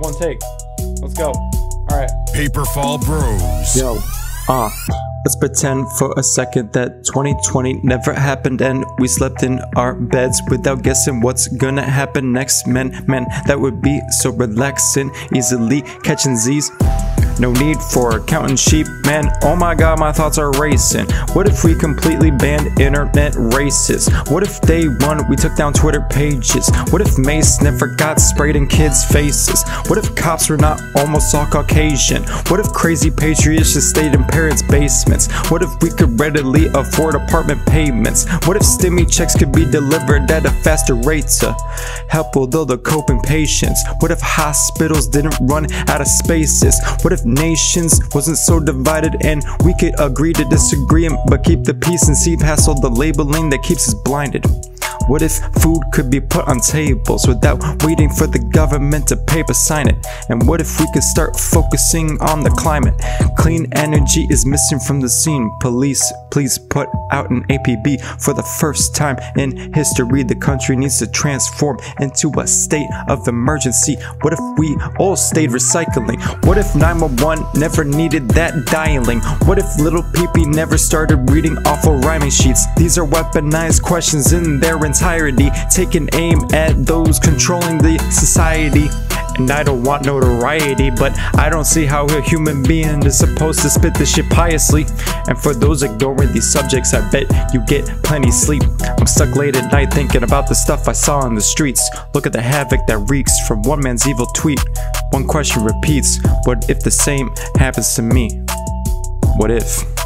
one take. Let's go. All right. Paperfall Bros. Yo, ah. Let's pretend for a second that 2020 never happened and we slept in our beds without guessing what's gonna happen next. Man, man, that would be so relaxing, easily catching Z's. No need for counting sheep, man. Oh my god, my thoughts are racing. What if we completely banned internet races? What if day one we took down Twitter pages? What if Mace never got sprayed in kids' faces? What if cops were not almost all Caucasian? What if crazy patriots just stayed in parents' basements? What if we could readily afford apartment payments? What if stimmy checks could be delivered at a faster rate to help with all the coping patience? What if hospitals didn't run out of spaces? What if nations wasn't so divided and we could agree to disagree but keep the peace and see past all the labeling that keeps us blinded? What if food could be put on tables without waiting for the government to paper sign it? And what if we could start focusing on the climate? Clean energy is missing from the scene. Police, please put out an APB for the first time in history. The country needs to transform into a state of emergency. What if we all stayed recycling? What if 911 never needed that dialing? What if Lil PP never started reading awful rhyming sheets? These are weaponized questions in their entirety, taking aim at those controlling the society. And I don't want notoriety, but I don't see how a human being is supposed to spit this shit piously. And for those ignoring these subjects, I bet you get plenty sleep. I'm stuck late at night thinking about the stuff I saw on the streets. Look at the havoc that reeks from one man's evil tweet. One question repeats What if the same happens to me? What if?